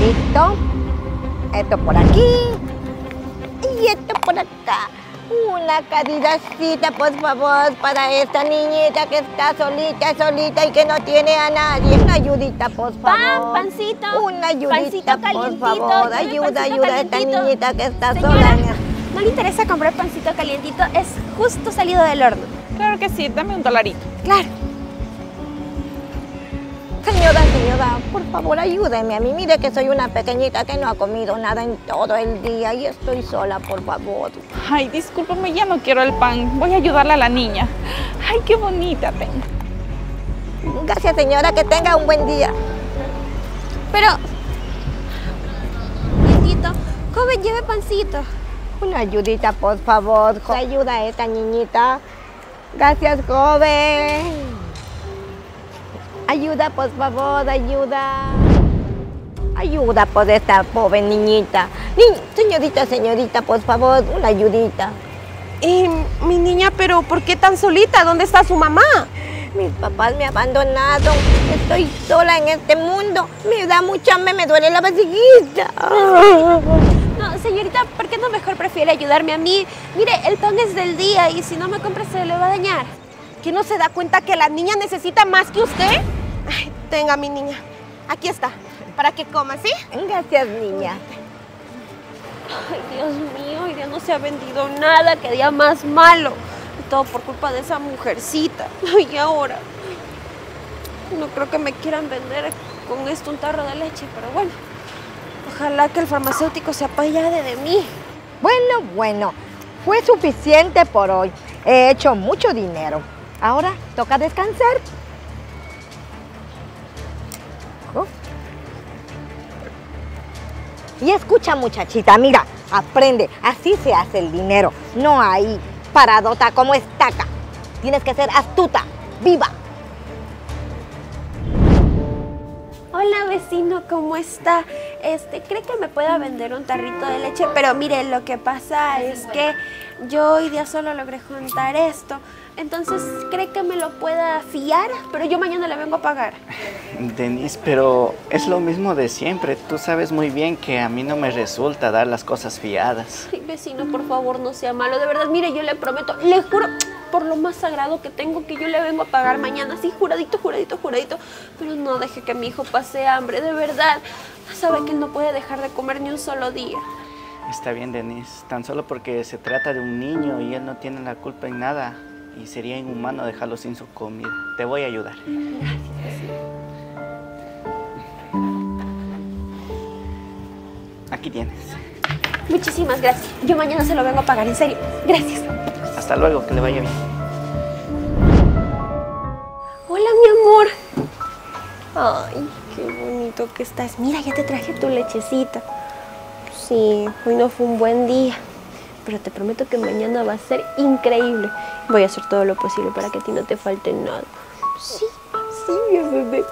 Listo. Esto por aquí. Y esto por acá. Una caridadcita, por favor, para esta niñita que está solita, solita y que no tiene a nadie. Una ayudita, por favor. Pan, pancito. Una ayudita, pancito por favor. Ayuda, ayuda a esta niñita que está Señora, sola. ¿no le interesa comprar pancito calientito? Es justo salido del horno. Claro que sí, dame un dolarito. Claro. Señora, señora, por favor, ayúdeme a mí. Mire que soy una pequeñita que no ha comido nada en todo el día y estoy sola, por favor. Ay, discúlpame, ya no quiero el pan. Voy a ayudarle a la niña. Ay, qué bonita tengo. Gracias, señora, que tenga un buen día. Pero... Nietito, joven, lleve pancito. Una ayudita, por favor. jo- Ayuda a esta niñita. Gracias, joven. Ayuda, por favor, ayuda. Ayuda por esta pobre niñita. Ni- señorita, señorita, por favor, una ayudita. Eh, mi niña, pero ¿por qué tan solita? ¿Dónde está su mamá? Mis papás me han abandonado. Estoy sola en este mundo. Me da mucha hambre, me duele la barriguita. No, señorita, ¿por qué no mejor prefiere ayudarme a mí? Mire, el pan es del día y si no me compra se le va a dañar. ¿Que no se da cuenta que la niña necesita más que usted? Ay, tenga, mi niña. Aquí está, para que coma, ¿sí? Gracias, niña. Ay, Dios mío, hoy día no se ha vendido nada, qué día más malo. Y todo por culpa de esa mujercita. Ay, y ahora. No creo que me quieran vender con esto un tarro de leche, pero bueno. Ojalá que el farmacéutico se apiade de mí. Bueno, bueno, fue suficiente por hoy. He hecho mucho dinero. Ahora toca descansar. Y escucha, muchachita, mira, aprende, así se hace el dinero, no ahí paradota como estaca. Tienes que ser astuta, viva. Hola vecino, ¿cómo está? Este, ¿cree que me pueda vender un tarrito de leche? Pero mire, lo que pasa es que yo hoy día solo logré juntar esto. Entonces, ¿cree que me lo pueda fiar? Pero yo mañana le vengo a pagar. Denise, pero es lo mismo de siempre. Tú sabes muy bien que a mí no me resulta dar las cosas fiadas. Ay, vecino, por favor, no sea malo. De verdad, mire, yo le prometo, le juro por lo más sagrado que tengo que yo le vengo a pagar mañana. Sí, juradito, juradito, juradito. Pero no deje que mi hijo pase hambre, de verdad. Sabe que él no puede dejar de comer ni un solo día. Está bien, Denise. Tan solo porque se trata de un niño y él no tiene la culpa en nada. Y sería inhumano dejarlo sin su comida. Te voy a ayudar. Aquí tienes. Muchísimas gracias. Yo mañana se lo vengo a pagar, en serio. Gracias. Hasta luego, que le vaya bien. Hola, mi amor. Ay, qué bonito que estás. Mira, ya te traje tu lechecita. Sí, hoy no fue un buen día, pero te prometo que mañana va a ser increíble. Voy a hacer todo lo posible para que a ti no te falte nada. Sí, sí, mi bebé.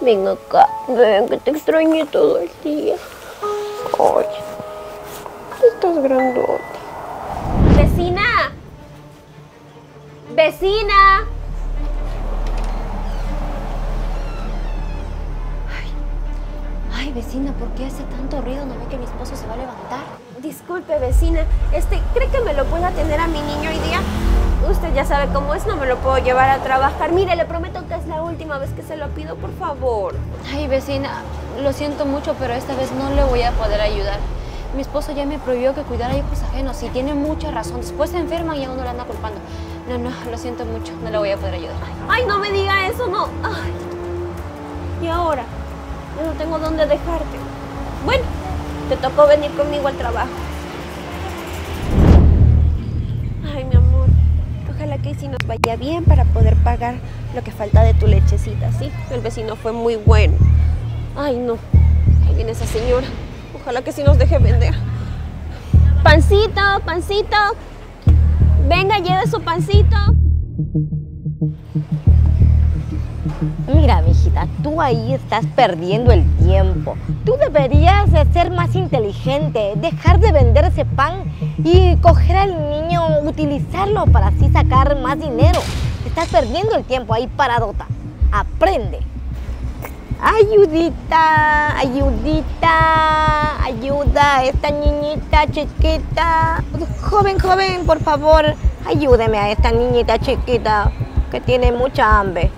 Ven acá, ven que te extrañé todo el día. Ay, estás grandote. ¡Vecina! ¡Vecina! Vecina, ¿por qué hace tanto ruido? ¿No ve que mi esposo se va a levantar? Disculpe, vecina. Este, ¿cree que me lo pueda atender a mi niño hoy día? Usted ya sabe cómo es, no me lo puedo llevar a trabajar. Mire, le prometo que es la última vez que se lo pido, por favor. Ay, vecina, lo siento mucho, pero esta vez no le voy a poder ayudar. Mi esposo ya me prohibió que cuidara hijos ajenos y tiene mucha razón. Después se enferman y a uno le anda culpando. No, no, lo siento mucho, no le voy a poder ayudar. Ay, no me diga eso, no. Ay. Y ahora, no tengo dónde dejarte. Bueno, te tocó venir conmigo al trabajo. Ay, mi amor, ojalá que sí nos vaya bien para poder pagar lo que falta de tu lechecita, ¿sí? El vecino fue muy bueno. Ay, no. Ahí viene esa señora. Ojalá que sí nos deje vender. Pancito, pancito. Venga, lleve su pancito. Mira, mijita, tú ahí estás perdiendo el tiempo. Tú deberías de ser más inteligente, dejar de vender ese pan y coger al niño, utilizarlo para así sacar más dinero. Estás perdiendo el tiempo ahí paradota. Aprende. Ayudita, ayudita, ayuda a esta niñita chiquita. Joven, joven, por favor, ayúdeme a esta niñita chiquita que tiene mucha hambre.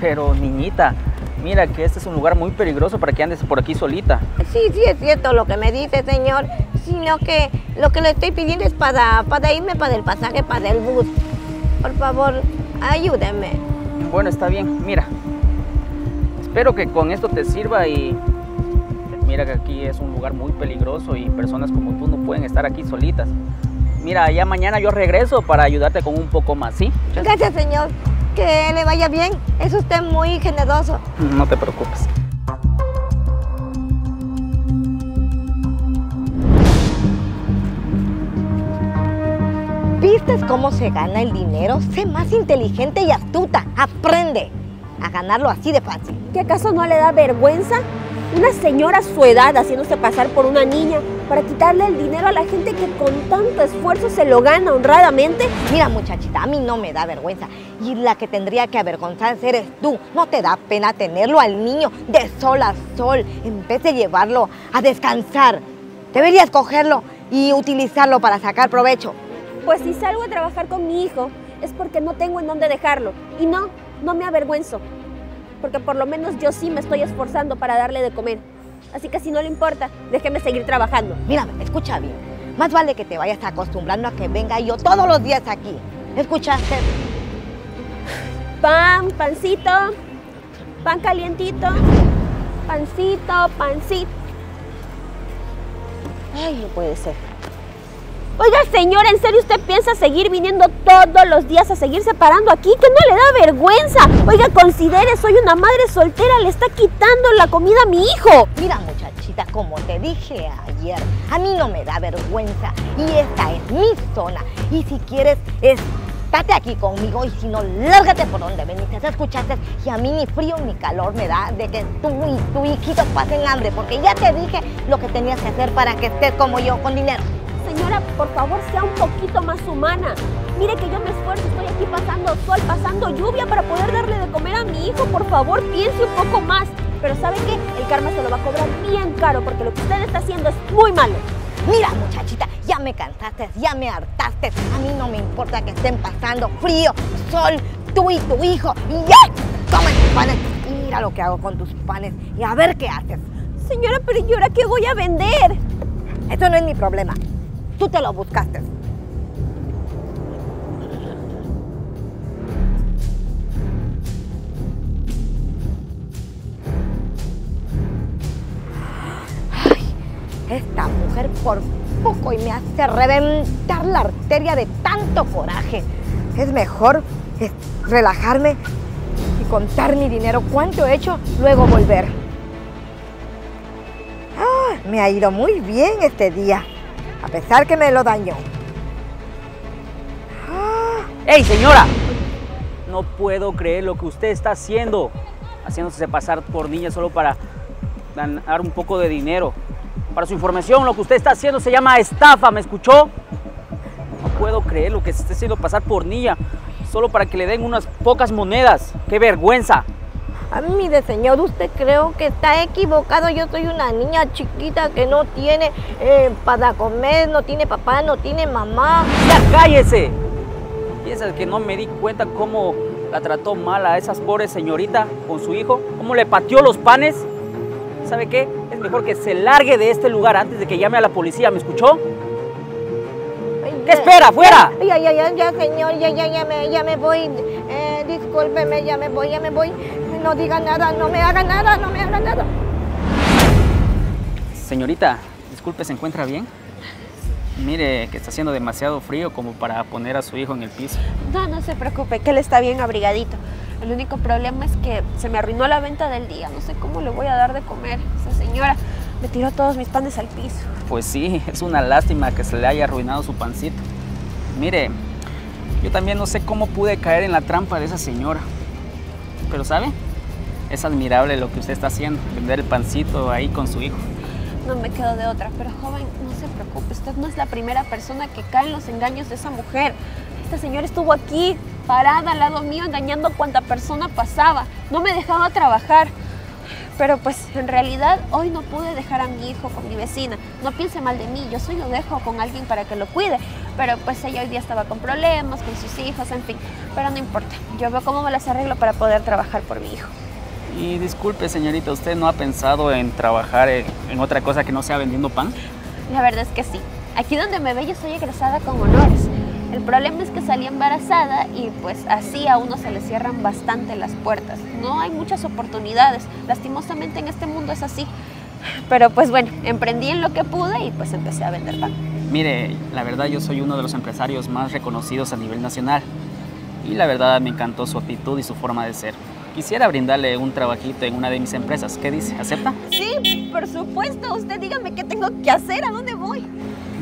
Pero niñita, mira que este es un lugar muy peligroso para que andes por aquí solita. Sí, sí, es cierto lo que me dice, señor, sino que lo que le estoy pidiendo es para, para irme para el pasaje, para el bus. Por favor, ayúdeme. Bueno, está bien, mira. Espero que con esto te sirva y mira que aquí es un lugar muy peligroso y personas como tú no pueden estar aquí solitas. Mira, ya mañana yo regreso para ayudarte con un poco más, ¿sí? Gracias, señor. Que le vaya bien. Es usted muy generoso. No te preocupes. ¿Viste cómo se gana el dinero? Sé más inteligente y astuta. Aprende a ganarlo así de fácil. ¿Que acaso no le da vergüenza? Una señora a su edad haciéndose pasar por una niña para quitarle el dinero a la gente que con tanto esfuerzo se lo gana honradamente. Mira, muchachita, a mí no me da vergüenza. Y la que tendría que avergonzarse eres tú. ¿No te da pena tenerlo al niño de sol a sol en vez de llevarlo a descansar? Deberías cogerlo y utilizarlo para sacar provecho. Pues si salgo a trabajar con mi hijo es porque no tengo en dónde dejarlo. Y no, no me avergüenzo. Porque por lo menos yo sí me estoy esforzando para darle de comer. Así que si no le importa, déjeme seguir trabajando. Mírame, escucha bien. Más vale que te vayas acostumbrando a que venga yo todos los días aquí. ¿Escuchaste? Pan, pancito, pan calientito, pancito, pancito. Ay, no puede ser. Oiga, señora, ¿en serio usted piensa seguir viniendo todos los días a seguirse parando aquí? ¿Que no le da vergüenza? Oiga, considere, soy una madre soltera, le está quitando la comida a mi hijo. Mira, muchachita, como te dije ayer, a mí no me da vergüenza y esta es mi zona. Y si quieres, estate aquí conmigo y si no, lárgate por donde veniste. ¿Escuchaste? Y a mí ni frío ni calor me da de que tú y tu hijito pasen hambre, porque ya te dije lo que tenías que hacer para que estés como yo, con dinero. Señora, por favor, sea un poquito más humana. Mire que yo me esfuerzo, estoy aquí pasando sol, pasando lluvia para poder darle de comer a mi hijo. Por favor, piense un poco más. Pero ¿sabe qué? El karma se lo va a cobrar bien caro porque lo que usted está haciendo es muy malo. Mira, muchachita, ya me cansaste, ya me hartaste. A mí no me importa que estén pasando frío, sol, tú y tu hijo. Ya, toma tus panes. Y mira lo que hago con tus panes. Y a ver qué haces. Señora, pero ¿y ahora qué voy a vender? Eso no es mi problema. Tú te lo buscaste. Ay, esta mujer por poco y me hace reventar la arteria de tanto coraje. Es mejor eh, relajarme y contar mi dinero, cuánto he hecho, luego volver. Ah, me ha ido muy bien este día a pesar que me lo dañó. ¡Ey, señora! No puedo creer lo que usted está haciendo, haciéndose pasar por niña solo para ganar un poco de dinero. Para su información, lo que usted está haciendo se llama estafa, ¿me escuchó? No puedo creer lo que se está haciendo pasar por niña, solo para que le den unas pocas monedas. ¡Qué vergüenza! A mí, de señor, usted creo que está equivocado. Yo soy una niña chiquita que no tiene eh, para comer, no tiene papá, no tiene mamá. ¡Ya cállese! ¿Piensas que no me di cuenta cómo la trató mal a esas pobres señorita con su hijo? ¿Cómo le pateó los panes? ¿Sabe qué? Es mejor que se largue de este lugar antes de que llame a la policía. ¿Me escuchó? Ay, ¿Qué espera? ¡Fuera! Ya, ya, ya, ya, señor, ya, ya, ya me, ya me voy. Eh, discúlpeme, ya me voy, ya me voy. No diga nada, no me haga nada, no me haga nada. Señorita, disculpe, ¿se encuentra bien? Mire que está haciendo demasiado frío como para poner a su hijo en el piso. No, no se preocupe, que él está bien abrigadito. El único problema es que se me arruinó la venta del día. No sé cómo le voy a dar de comer. Esa señora me tiró todos mis panes al piso. Pues sí, es una lástima que se le haya arruinado su pancito. Mire, yo también no sé cómo pude caer en la trampa de esa señora. Pero ¿sabe? Es admirable lo que usted está haciendo, vender el pancito ahí con su hijo. No me quedo de otra, pero joven, no se preocupe, usted no es la primera persona que cae en los engaños de esa mujer. Esta señora estuvo aquí, parada al lado mío, engañando a cuanta persona pasaba. No me dejaba trabajar. Pero pues en realidad hoy no pude dejar a mi hijo con mi vecina. No piense mal de mí, yo soy lo dejo con alguien para que lo cuide. Pero pues ella hoy día estaba con problemas, con sus hijos, en fin. Pero no importa, yo veo cómo me las arreglo para poder trabajar por mi hijo. Y disculpe, señorita, ¿usted no ha pensado en trabajar en, en otra cosa que no sea vendiendo pan? La verdad es que sí. Aquí donde me ve yo soy egresada con honores. El problema es que salí embarazada y pues así a uno se le cierran bastante las puertas. No hay muchas oportunidades. Lastimosamente en este mundo es así. Pero pues bueno, emprendí en lo que pude y pues empecé a vender pan. Mire, la verdad yo soy uno de los empresarios más reconocidos a nivel nacional. Y la verdad me encantó su actitud y su forma de ser. Quisiera brindarle un trabajito en una de mis empresas. ¿Qué dice? ¿Acepta? Sí, por supuesto. Usted dígame qué tengo que hacer, a dónde voy.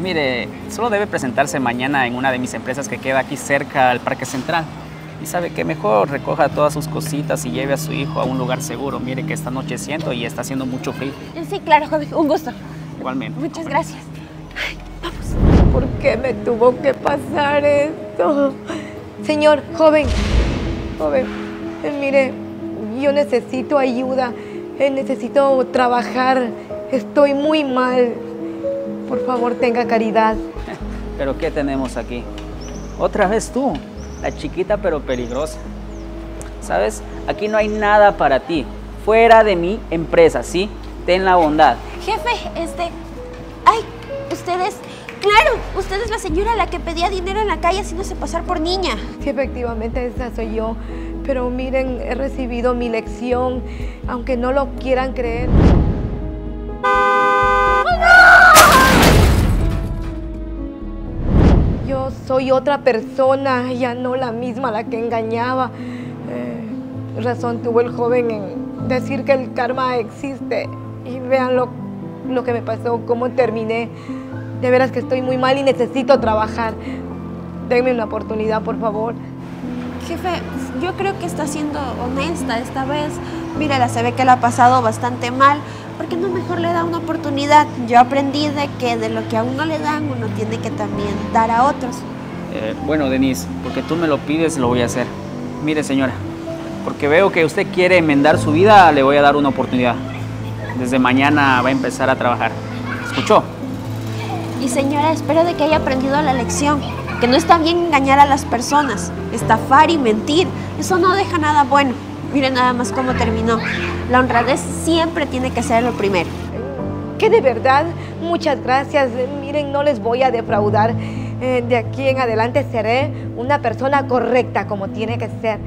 Mire, solo debe presentarse mañana en una de mis empresas que queda aquí cerca al Parque Central. Y sabe que mejor recoja todas sus cositas y lleve a su hijo a un lugar seguro. Mire que esta noche siento y está haciendo mucho frío. Sí, claro, joven. Un gusto. Igualmente. Muchas gracias. ¿Por qué me tuvo que pasar esto? Señor, joven, joven, eh, mire, yo necesito ayuda, eh, necesito trabajar, estoy muy mal. Por favor, tenga caridad. Pero ¿qué tenemos aquí? Otra vez tú, la chiquita pero peligrosa. ¿Sabes? Aquí no hay nada para ti. Fuera de mi empresa, ¿sí? Ten la bondad. Jefe, este... Ay, ustedes... Claro, usted es la señora a la que pedía dinero en la calle haciéndose pasar por niña. Sí, efectivamente, esa soy yo. Pero miren, he recibido mi lección, aunque no lo quieran creer. Yo soy otra persona, ya no la misma la que engañaba. Eh, razón tuvo el joven en decir que el karma existe. Y vean lo, lo que me pasó, cómo terminé. De veras que estoy muy mal y necesito trabajar. Denme una oportunidad, por favor. Jefe, yo creo que está siendo honesta esta vez. Mírala, se ve que la ha pasado bastante mal. ¿Por qué no mejor le da una oportunidad? Yo aprendí de que de lo que a uno le dan, uno tiene que también dar a otros. Eh, bueno, Denise, porque tú me lo pides, lo voy a hacer. Mire, señora, porque veo que usted quiere enmendar su vida, le voy a dar una oportunidad. Desde mañana va a empezar a trabajar. ¿Escuchó? Y señora, espero de que haya aprendido la lección, que no está bien engañar a las personas, estafar y mentir. Eso no deja nada bueno. Miren nada más cómo terminó. La honradez siempre tiene que ser lo primero. Que de verdad, muchas gracias. Miren, no les voy a defraudar. Eh, de aquí en adelante seré una persona correcta como tiene que ser.